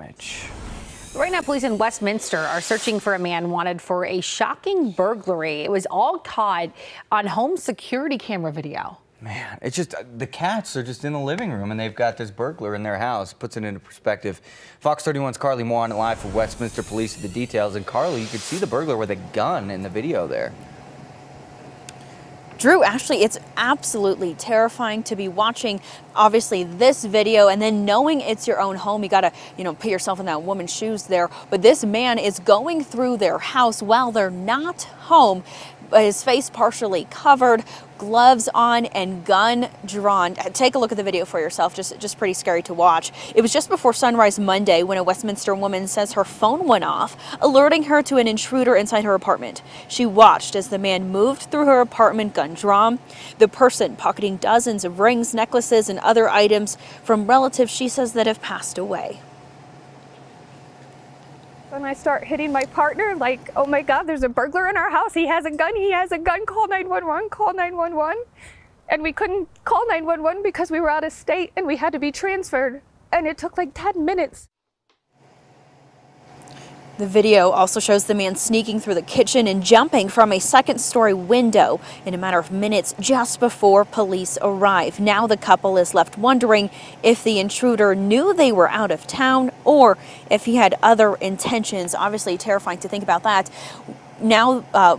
damage. Right now, police in Westminster are searching for a man wanted for a shocking burglary. It was all caught on home security camera video. Man, it's just the cats are just in the living room and they've got this burglar in their house. Puts it into perspective. Fox 31's Carly Moore on live for Westminster Police with the details. And Carly, you could see the burglar with a gun in the video there. Drew, actually, it's absolutely terrifying to be watching, obviously, this video and then knowing it's your own home. You got to, you know, put yourself in that woman's shoes there. But this man is going through their house while they're not home his face partially covered, gloves on, and gun drawn. Uh, take a look at the video for yourself. Just, just pretty scary to watch. It was just before sunrise Monday when a Westminster woman says her phone went off, alerting her to an intruder inside her apartment. She watched as the man moved through her apartment, gun drawn. The person pocketing dozens of rings, necklaces, and other items from relatives she says that have passed away. And I start hitting my partner like, oh my God, there's a burglar in our house. He has a gun. He has a gun. Call 911. Call 911. And we couldn't call 911 because we were out of state and we had to be transferred. And it took like 10 minutes. The video also shows the man sneaking through the kitchen and jumping from a second story window in a matter of minutes just before police arrive. Now the couple is left wondering if the intruder knew they were out of town or if he had other intentions. Obviously terrifying to think about that. Now, uh,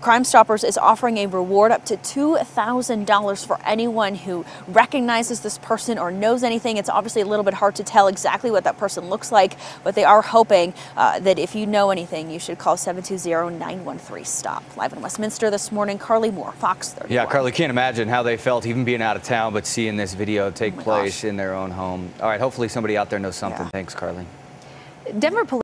Crime Stoppers is offering a reward up to $2,000 for anyone who recognizes this person or knows anything. It's obviously a little bit hard to tell exactly what that person looks like, but they are hoping uh, that if you know anything, you should call 720-913-STOP. Live in Westminster this morning, Carly Moore, Fox 31. Yeah, Carly, can't imagine how they felt even being out of town, but seeing this video take oh place gosh. in their own home. All right, hopefully somebody out there knows something. Yeah. Thanks, Carly. Denver police